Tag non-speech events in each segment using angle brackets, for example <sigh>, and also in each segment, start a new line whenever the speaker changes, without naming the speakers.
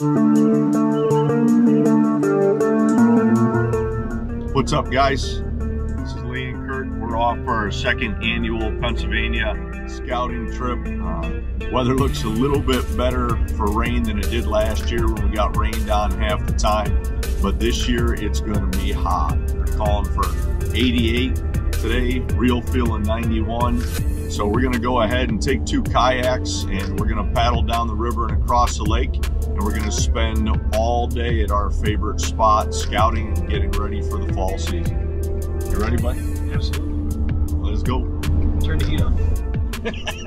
What's up guys? This is Lee and Kurt. We're off for our second annual Pennsylvania scouting trip. Uh, weather looks a little bit better for rain than it did last year when we got rained on half the time. But this year it's going to be hot. They're calling for 88 today, real feeling 91. So we're gonna go ahead and take two kayaks and we're gonna paddle down the river and across the lake and we're gonna spend all day at our favorite spot scouting and getting ready for the fall season. You ready, buddy?
Absolutely.
Let's go.
Turn the heat on. <laughs>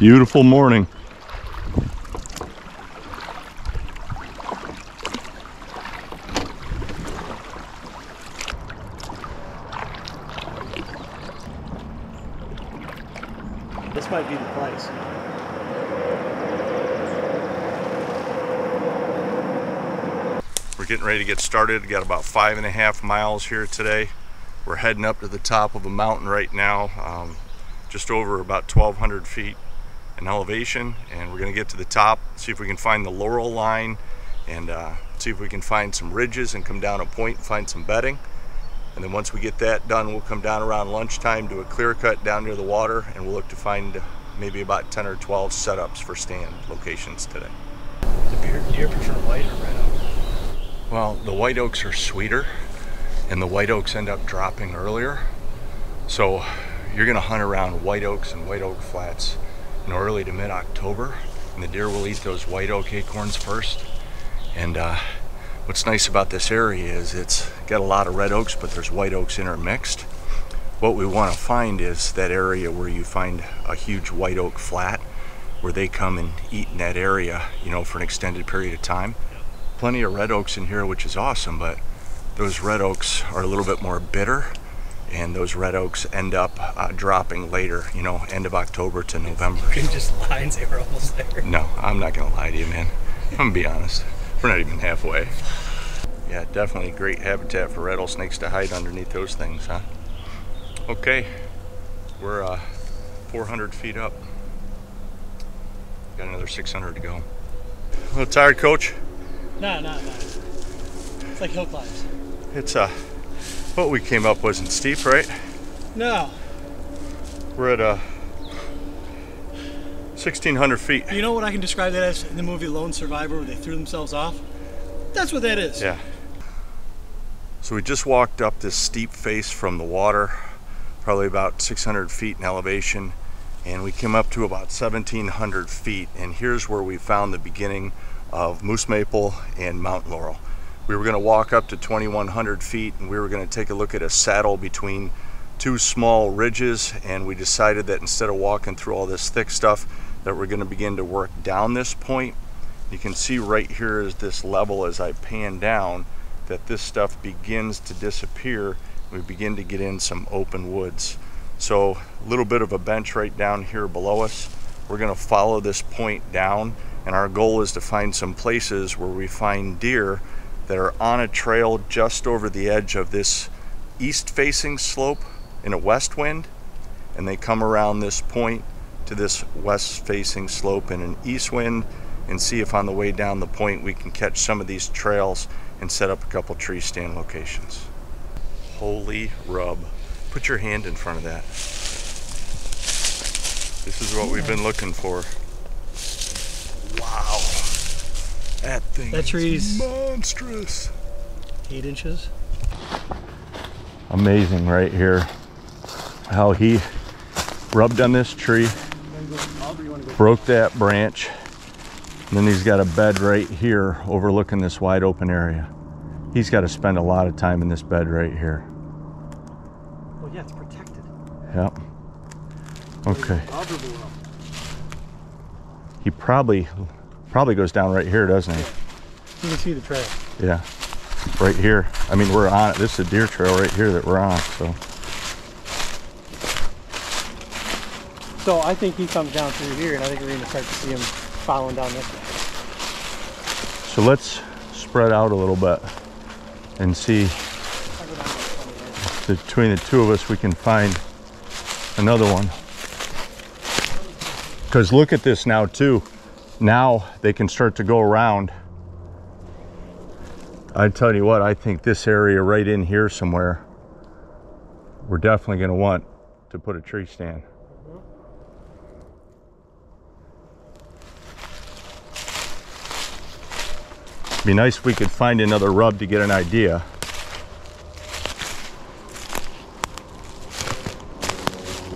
Beautiful morning.
This might be the place.
We're getting ready to get started. We Got about five and a half miles here today. We're heading up to the top of a mountain right now, um, just over about 1,200 feet in elevation. And we're gonna get to the top, see if we can find the laurel line and uh, see if we can find some ridges and come down a point and find some bedding. And then once we get that done, we'll come down around lunchtime, do a clear cut down near the water, and we'll look to find maybe about 10 or 12 setups for stand locations today.
The beer, do you prefer white or red oak?
Well, the white oaks are sweeter, and the white oaks end up dropping earlier. So you're gonna hunt around white oaks and white oak flats in early to mid-October, and the deer will eat those white oak acorns first. And uh, what's nice about this area is it's got a lot of red oaks, but there's white oaks intermixed. What we want to find is that area where you find a huge white oak flat, where they come and eat in that area, you know, for an extended period of time. Plenty of red oaks in here, which is awesome, but those red oaks are a little bit more bitter and those red oaks end up uh, dropping later, you know, end of October to November. <laughs>
You can just lie and say we're almost there. <laughs>
No, I'm not gonna lie to you, man. I'm gonna be honest. We're not even halfway. Yeah, definitely great habitat for rattlesnakes to hide underneath those things, huh? Okay, we're uh, 400 feet up. Got another 600 to go. A little tired, coach?
No, no, no. It's like hill climbs.
It's uh, what we came up wasn't steep, right?
No.
We're at uh, 1,600 feet.
You know what I can describe that as in the movie Lone Survivor where they threw themselves off? That's what that is.
Yeah. So we just walked up this steep face from the water, probably about 600 feet in elevation, and we came up to about 1,700 feet. And here's where we found the beginning of Moose Maple and mountain laurel. We were going to walk up to 2,100 feet, and we were going to take a look at a saddle between two small ridges, and we decided that instead of walking through all this thick stuff, that we're going to begin to work down this point. You can see right here is this level as I pan down that this stuff begins to disappear. We begin to get in some open woods. So a little bit of a bench right down here below us. We're gonna follow this point down and our goal is to find some places where we find deer that are on a trail just over the edge of this east facing slope in a west wind and they come around this point to this west facing slope in an east wind and see if on the way down the point we can catch some of these trails and set up a couple tree stand locations. Holy rub. Put your hand in front of that. This is what we've been looking for. Wow. That thing
That tree's-
is monstrous.
Eight inches.
Amazing right here. How he rubbed on this tree, broke that branch, and then he's got a bed right here overlooking this wide open area. He's got to spend a lot of time in this bed right here.
Well, yeah, it's protected.
Yep. Okay. He probably probably goes down right here, doesn't he?
You can see the trail.
Yeah. Right here. I mean, we're on it. This is a deer trail right here that we're on. So
So I think he comes down through here, and I think we're going to start to see him following down this way.
so let's spread out a little bit and see
I'll go down about 20 yards.
between the two of us we can find another one. Because look at this now too. Now they can start to go around. I tell you what, I think this area right in here somewhere, we're definitely going to want to put a tree stand. Be nice if we could find another rub to get an idea.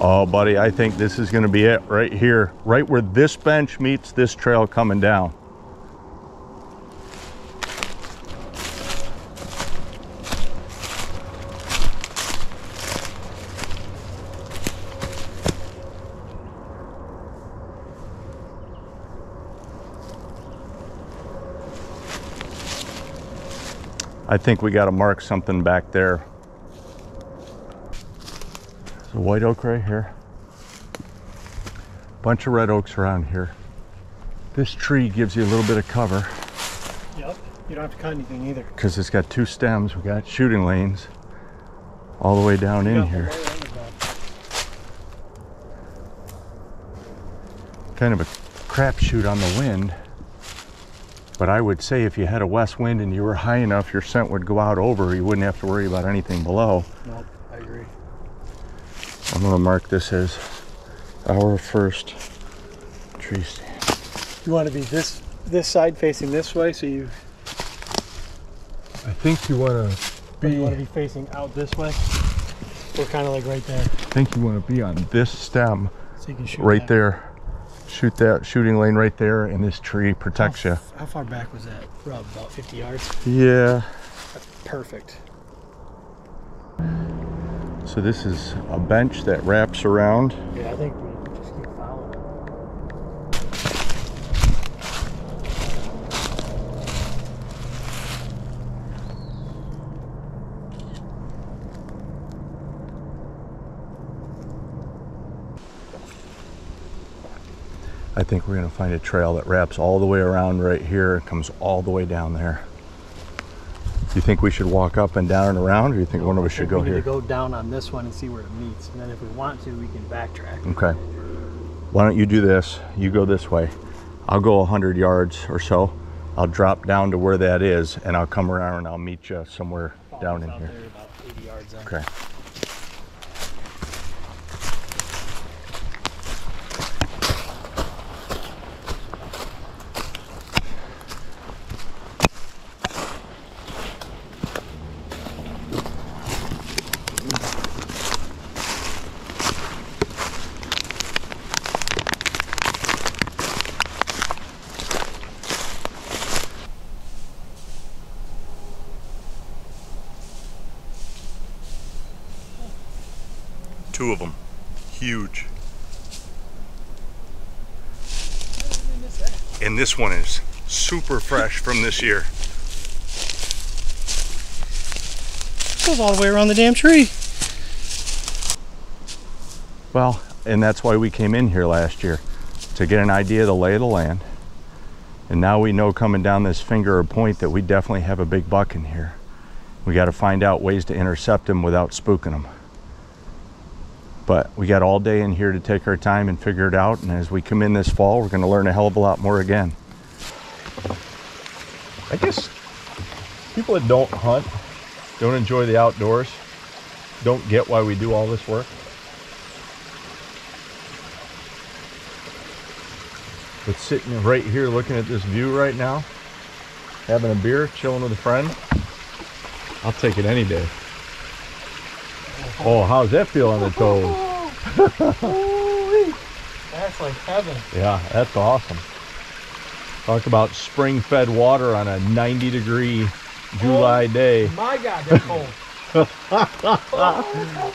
Oh, buddy, I think this is going to be it right here, right where this bench meets this trail coming down. I think we got to mark something back there. There's a white oak right here. Bunch of red oaks around here. This tree gives you a little bit of cover
Yep. You don't have to cut anything either.
because it's got two stems. We got shooting lanes all the way down in here.
right on the bed.
Kind of a crapshoot on the wind. But I would say if you had a west wind and you were high enough, your scent would go out over. You wouldn't have to worry about anything below.
Nope.
I'm gonna mark this as our first tree stand.
You want to be this this side facing this way, so you,
I think you wanna
or you want to be facing out this way. We're kind of like right there,
I think you wanna be on this stem
so you can shoot.
right
back.
there. Shoot that shooting lane right there, and this tree protects
how,
you.
How far back was that rub? About 50 yards.
Yeah.
Perfect.
So this is a bench that wraps around.
Yeah, I think we just keep following.
I think we're gonna find a trail that wraps all the way around right here and comes all the way down there. You think we should walk up and down and around, or do you think one of us should go
we need
here?
to go down on this one and see where it meets, and then if we want to, we can backtrack.
Okay. Why don't you do this? You go this way. I'll go 100 yards or so. I'll drop down to where that is, and I'll come around and I'll meet you somewhere down in here.
there about 80 yards.
Okay. Two of them. Huge. And this one is super fresh from this year.
Goes all the way around the damn tree.
Well, and that's why we came in here last year to get an idea of the lay of the land. And now we know coming down this finger or point that we definitely have a big buck in here. We got to find out ways to intercept him without spooking him. But we got all day in here to take our time and figure it out. And as we come in this fall, we're going to learn a hell of a lot more again. I guess people that don't hunt, don't enjoy the outdoors, don't get why we do all this work. But sitting right here looking at this view right now, having a beer, chilling with a friend, I'll take it any day. Oh, how's that feel on the toes? <laughs>
That's like heaven.
Yeah, that's awesome. Talk about spring fed water on a 90 degree July oh, day.
My God, that's cold. <laughs>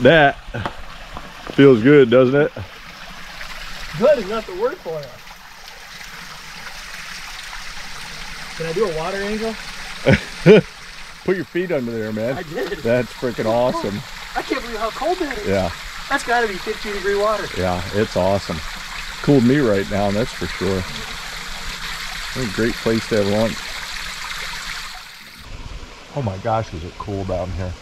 That feels good, doesn't it?
Good is not the word for it. Can I do a water angel? <laughs>
Put your feet under there, man.
I did.
That's freaking awesome.
I can't believe how cold that is.
Yeah,
That's got to be 15 degree water.
yeah, it's awesome. Cooled me right now, that's for sure. What a great place to have lunch. Oh my gosh, is it cool down here?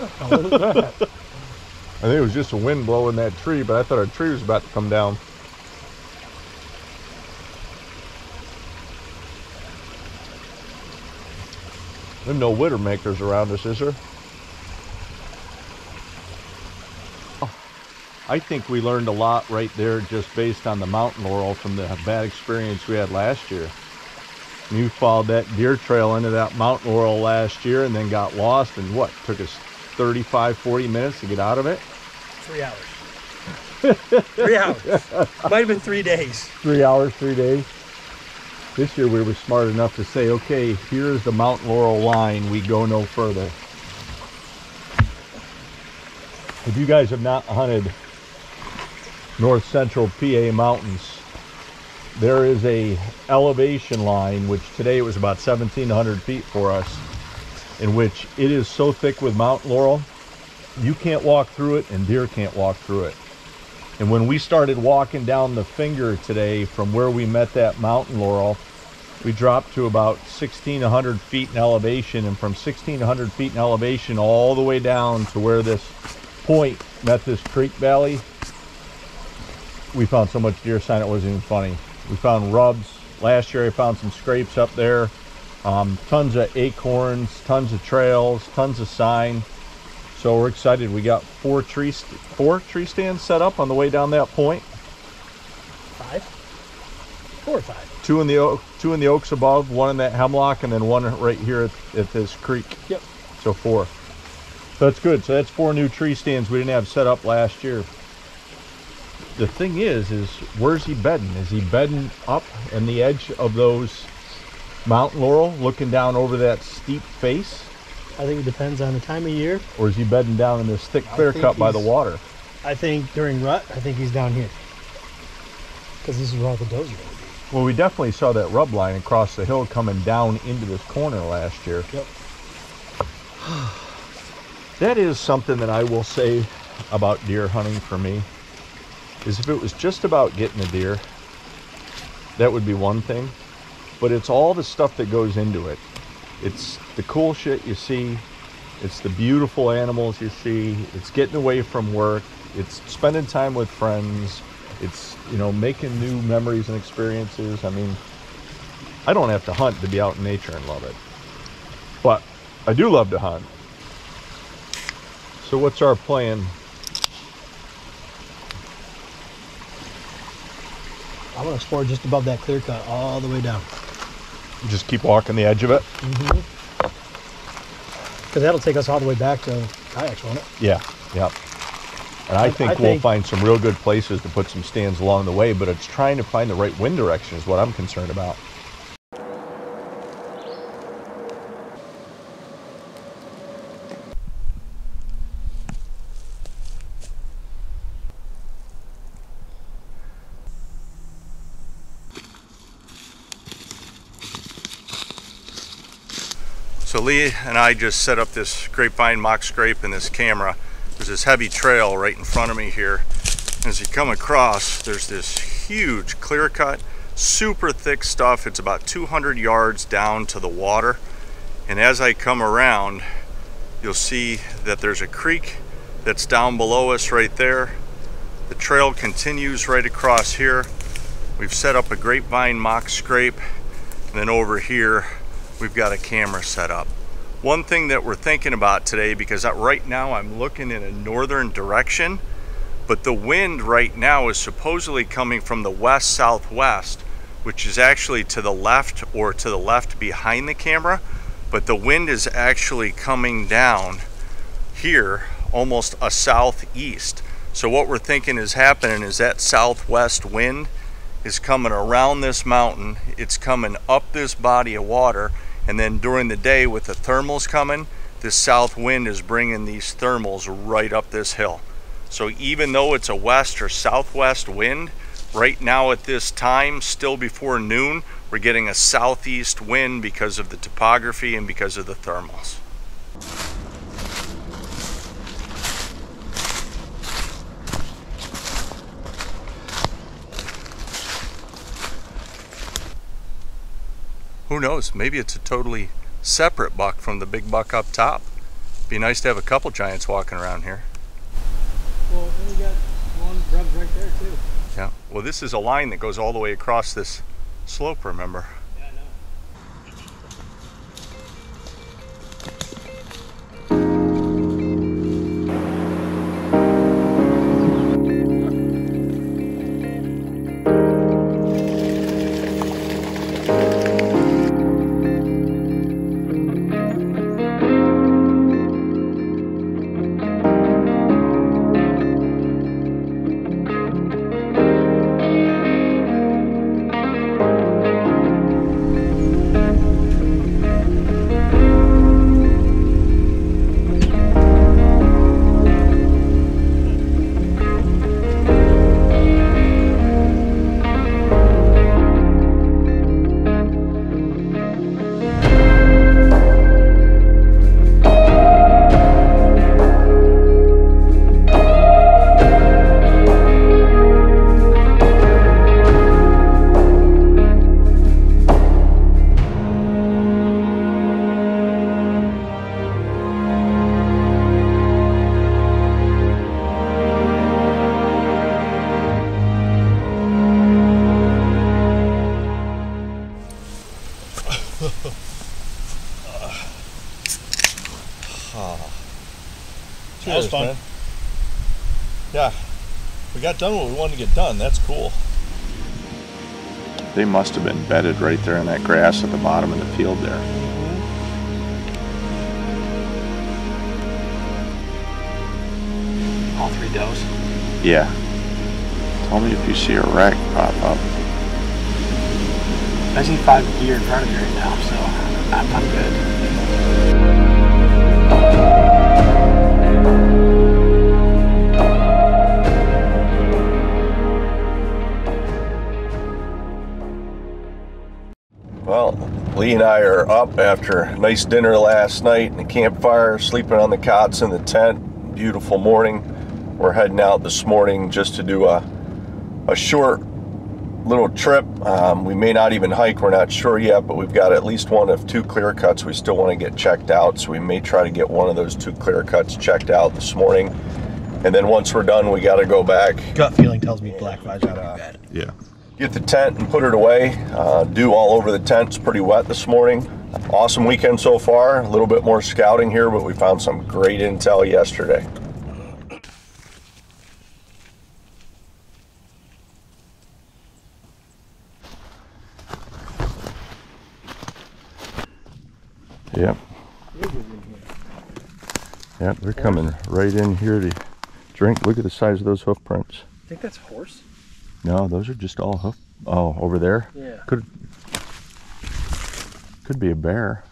<laughs> I think it was just a wind blowing that tree, but I thought our tree was about to come down. There's no makers around us, is there? I think we learned a lot right there just based on the mountain laurel from the bad experience we had last year. You followed that deer trail into that mountain laurel last year and then got lost and what? Took us 35, 40 minutes to get out of it?
Three hours. <laughs> three hours. Might have been three days.
Three hours, three days. This year we were smart enough to say, okay, here's the mountain laurel line. We go no further. If you guys have not hunted north central PA mountains, there is a elevation line, which today it was about 1700 feet for us, in which it is so thick with mountain laurel, you can't walk through it and deer can't walk through it. And when we started walking down the finger today from where we met that mountain laurel, we dropped to about 1600 feet in elevation. And from 1600 feet in elevation all the way down to where this point met this creek valley, we found so much deer sign it wasn't even funny. We found rubs. Last year I found some scrapes up there. Um, tons of acorns, tons of trails, tons of sign. So we're excited. We got four tree four tree stands set up on the way down that point.
Five? Four or five.
Two in the oak, two in the oaks above, one in that hemlock, and then one right here at, at this creek.
Yep.
So four. So that's good. So that's four new tree stands we didn't have set up last year. The thing is, is where's he bedding? Is he bedding up in the edge of those mountain laurel, looking down over that steep face,
I think it depends on the time of year.
or is he bedding down in this thick clear cut by the water?
I think during rut, I think he's down here. Because this is where all the does are going to be.
Well, we definitely saw that rub line across the hill coming down into this corner last year.
Yep. <sighs>
That is something that I will say about deer hunting for me. is if it was just about getting a deer, that would be one thing. But it's all the stuff that goes into it. It's the cool shit you see, it's the beautiful animals you see, it's getting away from work, it's spending time with friends, it's, you know, making new memories and experiences. I mean, I don't have to hunt to be out in nature and love it. But I do love to hunt. So what's our plan?
I'm gonna explore just above that clear cut all the way down.
Just keep walking the edge of it? Mm-hmm.
Because that'll take us all the way back to kayaks, won't it?
Yeah, yeah. And I
I-
think we'll find some real good places to put some stands along the way, but it's trying to find the right wind direction is what I'm concerned about. So Lee and I just set up this grapevine mock scrape and this camera. There's this heavy trail right in front of me here. As you come across, there's this huge clear cut, super thick stuff. It's about 200 yards down to the water. And as I come around, you'll see that there's a creek that's down below us right there. The trail continues right across here. We've set up a grapevine mock scrape. And then over here, we've got a camera set up. One thing that we're thinking about today, because right now I'm looking in a northern direction, but the wind right now is supposedly coming from the west southwest, which is actually to the left or to the left behind the camera, but the wind is actually coming down here almost a southeast. So what we're thinking is happening is that southwest wind is coming around this mountain, it's coming up this body of water, and then during the day with the thermals coming, this south wind is bringing these thermals right up this hill. So even though it's a west or southwest wind, right now at this time, still before noon, we're getting a southeast wind because of the topography and because of the thermals. Who knows? Maybe it's a totally separate buck from the big buck up top. Be nice to have a couple giants walking around here.
Well, then we got one grubs right there too.
Yeah. Well, this is a line that goes all the way across this slope, remember?
That was fun.
man. Yeah, we got done what we wanted to get done. That's cool. They must have been bedded right there in that grass at the bottom of the field there.
All three does.
Yeah. Tell me if you see a wreck pop up.
I see five deer in front of me right now, so I'm, I'm good.
Lee and I are up after a nice dinner last night and a campfire, sleeping on the cots in the tent. Beautiful morning. We're heading out this morning just to do a
a short little trip. Um, we may not even hike, we're not sure yet, but we've got at least one of two clear cuts we still want to get checked out. So we may try to get one of those two clear cuts checked out this morning. And then once we're done, we got to go back,
Gut feeling tells me black vibes are gonna be bad.
Yeah.
Get the tent and put it away. Uh, dew all over the tent. It's pretty wet this morning. Awesome weekend so far. A little bit more scouting here, but we found some great intel yesterday. Yep. Yep, they're coming right in here to drink. Look at the size of those hoof prints.
I think that's horse.
No, those are just all hoof. Oh, over there?
Yeah.
Could could be a bear.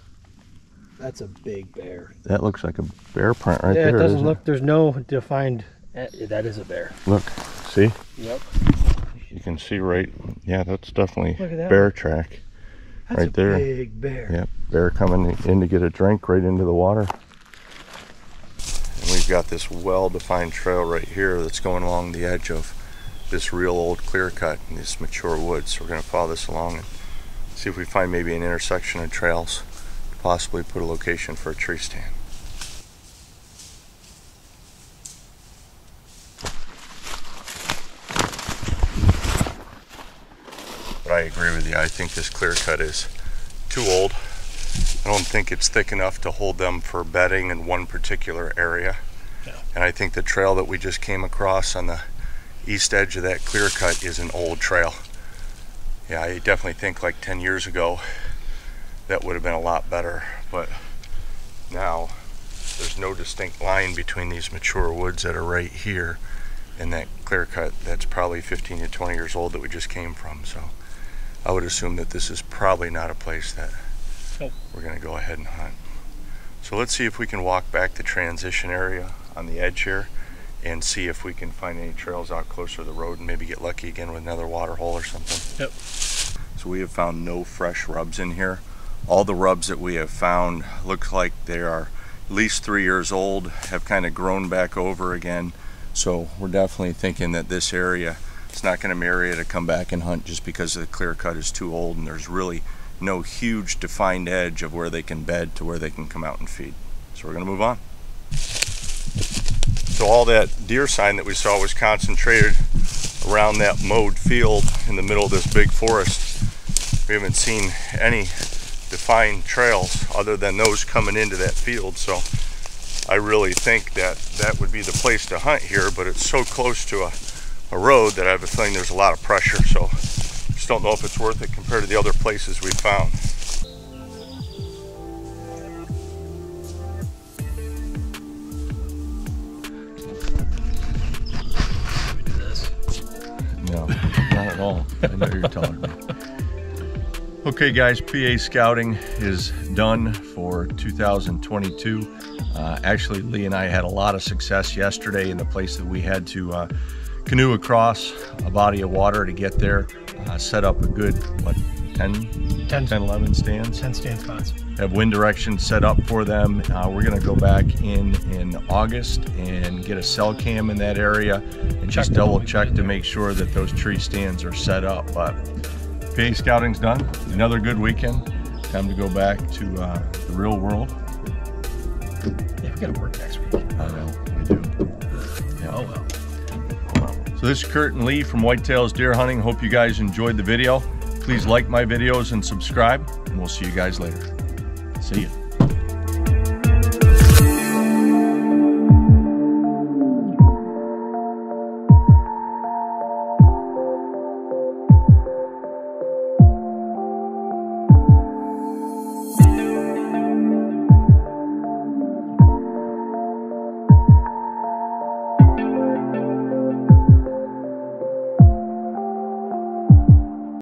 That's a big bear.
That looks like a bear print right
yeah,
there.
it doesn't look. There's no defined. eh, that is a bear.
Look, see?
Yep.
You can see right. Yeah, that's definitely
that
bear
one.
track.
That's
Right
a
there.
big bear.
Yep, bear coming in to get a drink right into the water. And we've got this well-defined trail right here that's going along the edge of this real old clear cut in this mature woods. So we're going to follow this along and see if we find maybe an intersection of trails to possibly put a location for a tree stand. But I agree with you. I think this clear cut is too old. I don't think it's thick enough to hold them for bedding in one particular area.
No.
And I think the trail that we just came across on the east edge of that clear cut is an old trail. Yeah, I definitely think like 10 years ago that would have been a lot better. But now there's no distinct line between these mature woods that are right here and that clear cut that's probably 15 to 20 years old that we just came from. So I would assume that this is probably not a place that
Nope.
we're going to go ahead and hunt. So let's see if we can walk back the transition area on the edge here and see if we can find any trails out closer to the road and maybe get lucky again with another water hole or something.
Yep.
So we have found no fresh rubs in here. All the rubs that we have found look like they are at least three years old, have kind of grown back over again. So we're definitely thinking that this area, it's not going to be an area to come back and hunt just because the clear cut is too old and there's really no huge defined edge of where they can bed to where they can come out and feed. So we're going to move on. So all that deer sign that we saw was concentrated around that mowed field in the middle of this big forest. We haven't seen any defined trails other than those coming into that field. So I really think that that would be the place to hunt here, but it's so close to a, a road that I have a feeling there's a lot of pressure. So just don't know if it's worth it compared to the other places we found. At all. I know you're telling me. <laughs> Okay, guys, PA scouting is done for 2022. Uh, actually, Lee and I had a lot of success yesterday in the place that we had to uh, canoe across a body of water to get there. Uh, set up a good, what, 10,
10.
10 11 stands?
10 stand spots.
Have wind direction set up for them. Uh, we're going to go back in in August and get a cell cam in that area and just double check to make sure that those tree stands are set up. But PA scouting's done. Another good weekend. Time to go back to uh, the real world.
Yeah, we gotta work next week.
I know we do. Yeah.
Oh well.
So this is Kurt and Lee from Whitetails Deer Hunting. Hope you guys enjoyed the video. Please like my videos and subscribe, and we'll see you guys later. See you.